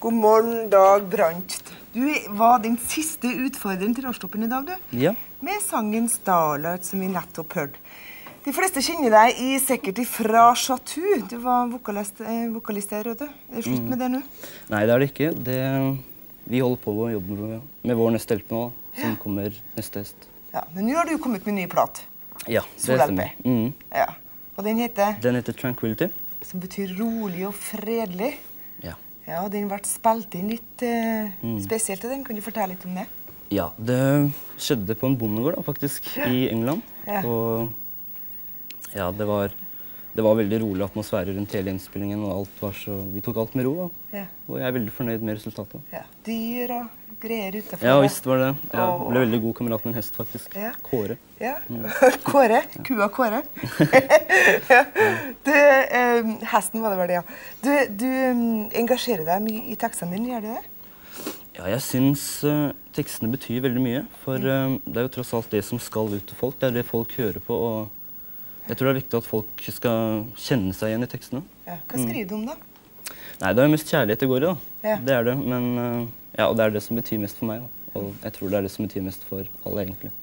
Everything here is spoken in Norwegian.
God morgen, Dag Brandt. Du var den siste utfordreren til Årstoppen i dag, du. Ja. Med sangen 'Starlight', som vi nettopp hørte. De fleste kjenner deg i, sikkert ifra Chatou. Du var vokalist, eh, vokalist der, vet du. Er det slutt med det nå? Nei, det er det ikke. Det, vi holder på å jobbe med, med vår neste LP nå, som kommer neste høst. Ja, Men nå har du kommet med ny plat. Ja, det Sol-LP. stemmer. Mm. Ja. Og den heter Den heter 'Tranquility'. Som betyr rolig og fredelig. Ja. Ja, Den ble spilt inn litt eh, spesielt. til den. Kan du fortelle litt om det? ja. Det skjedde på en bondegård, da, faktisk, i England. Ja. Og ja, det var, det var veldig rolig atmosfære rundt hele innspillingen, og alt var så Vi tok alt med ro, da. Ja. Og jeg er veldig fornøyd med resultatet. ja. Dyr og greier utafor. Ja visst var det. Jeg ble veldig god kamerat med en hest, faktisk. Ja. Kåre. Ja. Kåre. Kua Kåre. ja. Du, eh, hesten var det vel, ja. Du, du mm, engasjerer deg mye i tekstene dine, gjør du det? Ja, jeg syns uh, tekstene betyr veldig mye. For uh, det er jo tross alt det som skal ut til folk. Det er det folk hører på. Og jeg tror det er viktig at folk skal kjenne seg igjen i tekstene. Ja. Hva skriver du om, da? Nei, det er jo mest kjærlighet det går i, da. Ja. Det er det. Men uh, ja, og det er det som betyr mest for meg. Da. Og jeg tror det er det som betyr mest for alle, egentlig.